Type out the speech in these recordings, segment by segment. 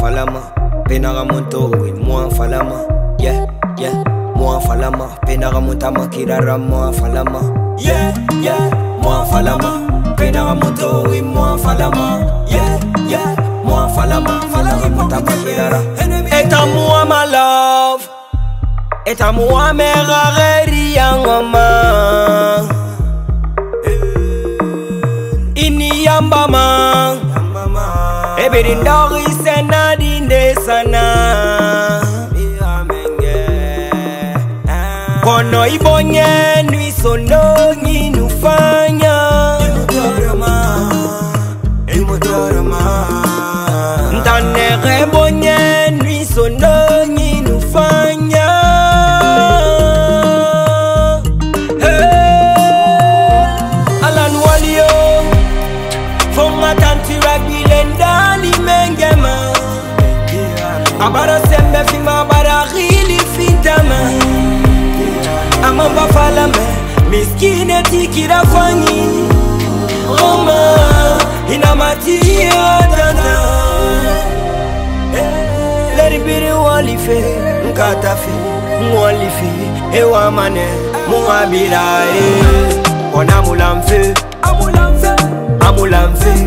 falama penaka montowe mwa falama yeah yeah mwa falama penaka montama kirara mwa falama yeah yeah mwa falama penaka montowe mwa falama yeah yeah mwa falama penaka montama kirara et à moi ma love et à moi mes Ebedin dori sena dinde sana Kono ibonye nui sonongi nufanya. Imutorama Imutorama miskini ati kila fanyi oma inamatia dada eh, leribiri walife nkatafe mwalife ewamane muabirae ona mulamfe amulamfe amulamfe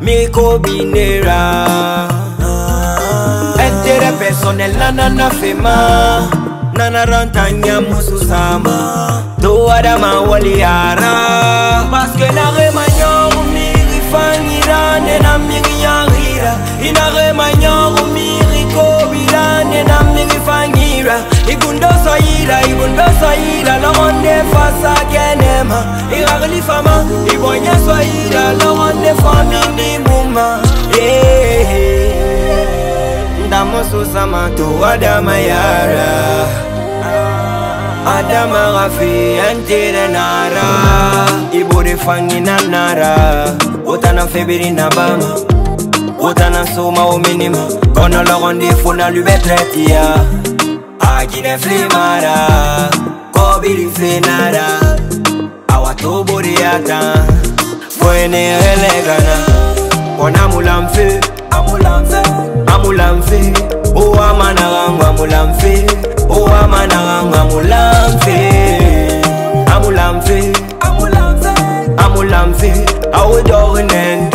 sira finara Miri kobinera Intérêt personnel nanana fema. Nana rantanya musu sama To adama wali yara Paske na remanyoru miri fangira Nena miri yangira Ina remanyoru miri kobira Nena miri fangira. Igundo soyira, igundo soyira Loronde fasa kenema eh, Iragli fama, eh, ibonye soyira Loronde famini eh. muma ndamosusama to adama yara. Adama rafi antire nara. Ibore fangi na nara. Otana febiri na bama otana soma o minima kono logondi funa lube tretia Akine flimara Kobili flinara Awatuburi yata Mwene elegana Mwana mulamfi Amulamfi Amulamfi Uwa managangwa mulamfi Uwa managangwa mulamfi Amulamfi Amulamfi Amulamfi Awu dorin